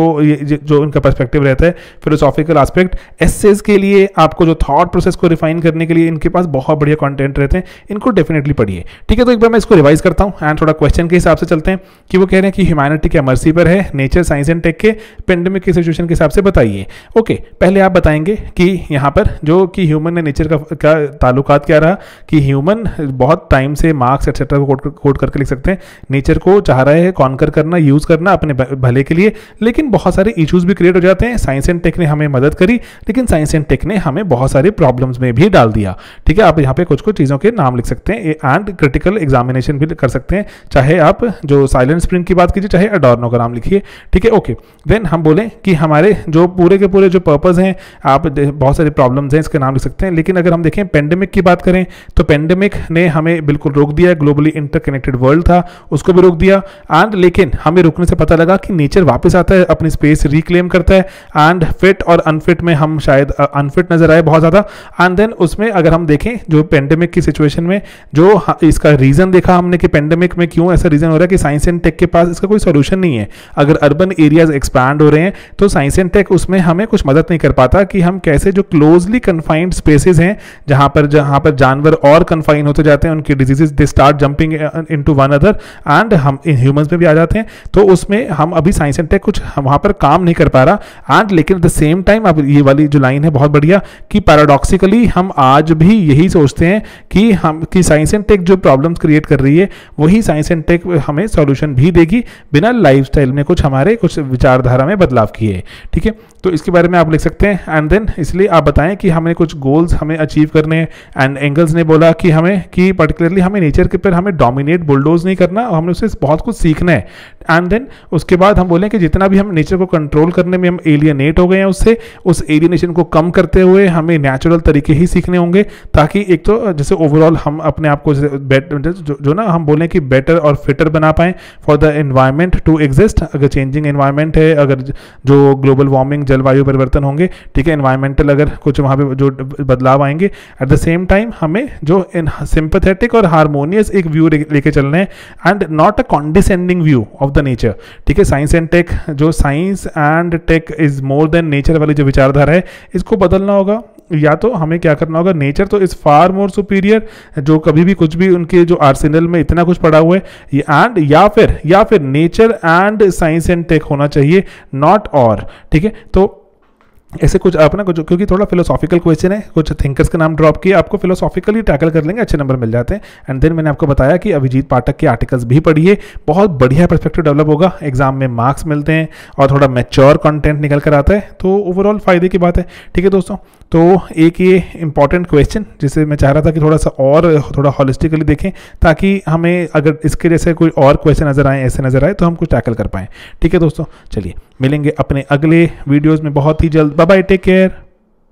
जो उनका परस्पेक्टिव रहता है फिलोसॉफिकल आस्पेक्ट एसेज के लिए, आपको जो थॉट प्रोसेस को रिफाइन करने के लिए, इनके पास बहुत बढ़िया कंटेंट रहते हैं, इनको डेफिनेटली पढ़िए। ठीक है तो एक बार मैं इसको रिवाइज करता हूँ एंड थोड़ा क्वेश्चन के हिसाब से चलते हैं, कि वो कह रहे हैं कि ह्यूमैनिटी क्या मर्सी पर है नेचर साइंस एंड टेक के पेंडेमिक की सिचुएशन के हिसाब से बताइए। ओके पहले आप बताएँगे कि यहाँ पर जो कि ह्यूमन ने नेचर का, का ताल्लुकात क्या रहा कि ह्यूमन बहुत टाइम से मार्क्स एक्सेट्रा को कोड करके लिख सकते हैं। नेचर को चाह रहे हैं कॉन्कर करना यूज़ करना अपने भले के लिए लेकिन बहुत सारे इशूज़ भी क्रिएट हो जाते हैं। साइंस एंड टेक ने हमें मदद करी लेकिन साइंस एंड टेक ने हमें बहुत सारे प्रॉब्लम्स में भी डाल दिया। ठीक है आप यहाँ पे कुछ कुछ चीज़ों के नाम लिख सकते हैं एंड क्रिटिकल एग्जामिनेशन भी कर सकते हैं। चाहे आप जो साइलेंट स्प्रिंग की बात कीजिए चाहे अडोर्नो का नाम लिखिए, ठीक है? ओके देन हम बोलें कि हमारे जो पूरे के पूरे जो पर्पज़ हैं, आप बहुत सारे प्रॉब्लम्स हैं, इसके नाम लिख सकते हैं। लेकिन अगर हम देखें पेंडेमिक की बात करें तो पेंडेमिक ने हमें बिल्कुल रोक दिया ग्लोबली इंटरकनेक्टेड वर्ल्ड था, उसको भी रोक दिया। एंड लेकिन हमें रुकने से पता लगा कि नेचर वापस आता है, अपनी स्पेस रिक्लेम करता है। एंड फिट और अनफिट में हम शायद अनफिट नज़र आए बहुत ज़्यादा। एंड देन उसमें अगर हम देखें, जो पेंडेमिक की सिचुएशन में, जो इसका रीज़न देखा हमने कि पेंडेमिक में क्यों ऐसा रीज़न हो रहा है कि साइंस एंड टेक के पास इसका कोई सोल्यूशन नहीं है। अगर अर्बन एरियाज़ एक्सपैंड हो रहे हैं तो साइंस एंड टेक उसमें हमें कुछ मदद नहीं कर पाता कि हम कैसे जो क्लोजली कन्फाइंड स्पेसेस हैं, जहाँ पर जहाँ पर जानवर और कन्फाइन होते जाते हैं, उनकी diseases they start jumping in to one other and हम इन ह्यूमंस में भी आ जाते हैं। तो उसमें हम अभी साइंस एंड टेक कुछ वहाँ पर काम नहीं कर पा रहा एंड लेकिन एट द सेम टाइम अब ये वाली जो लाइन है बहुत बढ़िया कि पैराडॉक्सिकली हम आज भी यही सोचते हैं कि हम, कि साइंस एंड टेक जो प्रॉब्लम्स क्रिएट कर रही है, वही साइंस एंड टेक हमें सॉल्यूशन भी देगी। बिना लाइफस्टाइल में कुछ हमारे कुछ विचारधारा में बदलाव किए ठीक है? तो इसके बारे में आप लिख सकते हैं। एंड देन इसलिए आप बताएँ कि हमें कुछ गोल्स हमें अचीव करने हैं। एंड एंगल्स ने बोला कि हमें कि पर्टिकुलरली हमें नेचर के पर हमें डोमिनेट बुलडोज नहीं करना और हमें उससे बहुत कुछ सीखना है। एंड देन उसके बाद हम बोलें कि जितना भी हम नेचर को कंट्रोल करने में हम एलियनेट हो गए हैं उससे उस एलियनेशन को कम करते हुए हमें नेचुरल तरीके ही सीखने होंगे ताकि एक तो जैसे ओवरऑल हम अपने आप को जो, जो ना हम बोलें कि बेटर और फिटर बना पाएँ। For the environment to exist अगर चेंजिंग इन्वायरमेंट है अगर जो ग्लोबल वार्मिंग जलवायु परिवर्तन होंगे, ठीक है? इन्वायरमेंटल अगर कुछ वहाँ पे जो बदलाव आएँगे एट द सेम टाइम हमें जो सिंपथेटिक और हारमोनियस एक व्यू लेके रहे हैं and not a condescending view of the nature ठीक है? साइंस एंड टेक जो science and tech is more than nature वाली जो विचारधारा है, इसको बदलना होगा। या तो हमें क्या करना होगा? नेचर तो इज़ फार मोर सुपीरियर जो कभी भी कुछ भी उनके जो आर्सेनल में इतना कुछ पड़ा हुआ है एंड या फिर या फिर nature and science and tech होना चाहिए नॉट और ठीक है? तो ऐसे कुछ अपना कुछ, क्योंकि थोड़ा फिलोसॉफिकल क्वेश्चन है, कुछ थिंकर्स के नाम ड्रॉप किए, आपको फिलोसॉफिकली टैकल कर लेंगे, अच्छे नंबर मिल जाते हैं। एंड देन मैंने आपको बताया कि अभिजीत पाठक के आर्टिकल्स भी पढ़िए, बहुत बढ़िया परस्पेक्टिव डेवलप होगा एग्ज़ाम में मार्क्स मिलते हैं और थोड़ा मेच्योर कॉन्टेंट निकल कर आता है तो ओवरऑल फ़ायदे की बात है। ठीक है दोस्तों तो एक ये इंपॉर्टेंट क्वेश्चन जिसे मैं चाह रहा था कि थोड़ा सा और, थोड़ा हॉलिस्टिकली देखें, ताकि हमें अगर इसके जैसे कोई और क्वेश्चन नज़र आए, ऐसे नज़र आए तो हम कुछ टैकल कर पाएँ। ठीक है दोस्तों, चलिए मिलेंगे अपने अगले वीडियोज़ में बहुत ही जल्द। Bye take care